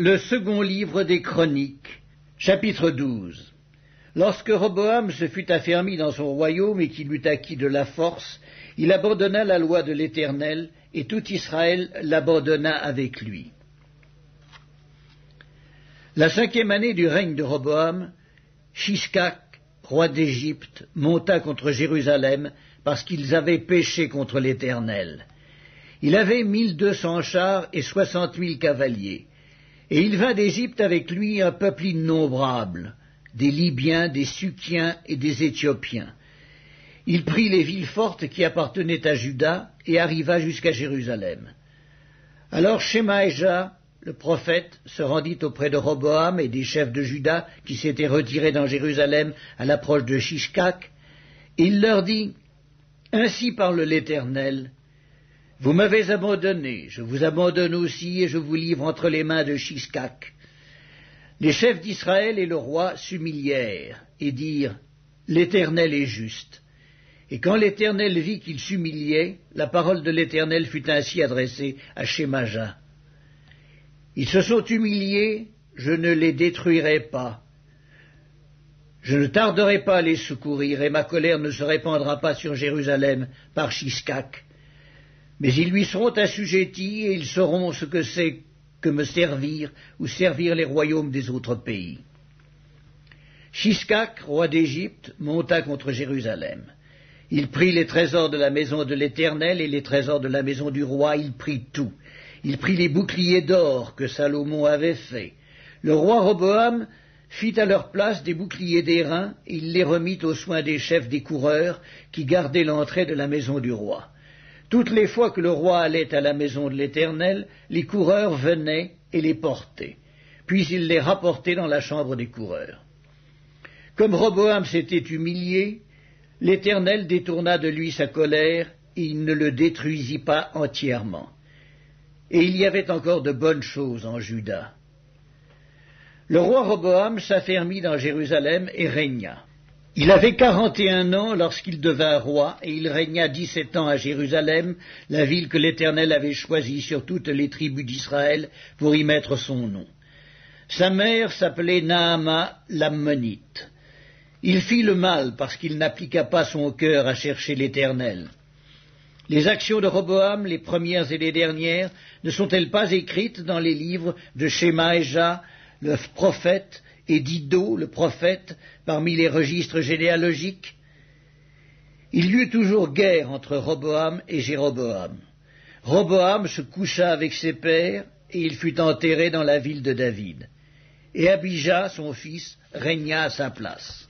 Le second livre des Chroniques, chapitre 12. Lorsque Roboam se fut affermi dans son royaume et qu'il eut acquis de la force, il abandonna la loi de l'Éternel, et tout Israël l'abandonna avec lui. La cinquième année du règne de Roboam, Shishkak, roi d'Égypte, monta contre Jérusalem parce qu'ils avaient péché contre l'Éternel. Il avait mille deux cents chars et soixante mille cavaliers. Et il vint d'Égypte avec lui un peuple innombrable, des Libyens, des Sukiens et des Éthiopiens. Il prit les villes fortes qui appartenaient à Juda et arriva jusqu'à Jérusalem. Alors Shemaéja, le prophète, se rendit auprès de Roboam et des chefs de Juda qui s'étaient retirés dans Jérusalem à l'approche de Shishkak. Il leur dit Ainsi parle l'Éternel, vous m'avez abandonné, je vous abandonne aussi et je vous livre entre les mains de Shishkak. Les chefs d'Israël et le roi s'humilièrent et dirent L'Éternel est juste. Et quand l'Éternel vit qu'il s'humiliait, la parole de l'Éternel fut ainsi adressée à Shemaja. Ils se sont humiliés, je ne les détruirai pas. Je ne tarderai pas à les secourir, et ma colère ne se répandra pas sur Jérusalem par Shishkak mais ils lui seront assujettis et ils sauront ce que c'est que me servir ou servir les royaumes des autres pays. Shishkak, roi d'Égypte, monta contre Jérusalem. Il prit les trésors de la maison de l'Éternel et les trésors de la maison du roi, il prit tout. Il prit les boucliers d'or que Salomon avait faits. Le roi Roboam fit à leur place des boucliers d'airain, il les remit aux soins des chefs des coureurs qui gardaient l'entrée de la maison du roi. Toutes les fois que le roi allait à la maison de l'Éternel, les coureurs venaient et les portaient. Puis il les rapportait dans la chambre des coureurs. Comme Roboam s'était humilié, l'Éternel détourna de lui sa colère et il ne le détruisit pas entièrement. Et il y avait encore de bonnes choses en Juda. Le roi Roboam s'affermit dans Jérusalem et régna. Il avait quarante et un ans lorsqu'il devint roi, et il régna dix-sept ans à Jérusalem, la ville que l'Éternel avait choisie sur toutes les tribus d'Israël pour y mettre son nom. Sa mère s'appelait Naama l'Ammonite. Il fit le mal parce qu'il n'appliqua pas son cœur à chercher l'Éternel. Les actions de Roboam, les premières et les dernières, ne sont-elles pas écrites dans les livres de Shemaéja, le prophète, et d'Ido, le prophète, parmi les registres généalogiques Il y eut toujours guerre entre Roboam et Jéroboam. Roboam se coucha avec ses pères, et il fut enterré dans la ville de David. Et Abijah, son fils, régna à sa place.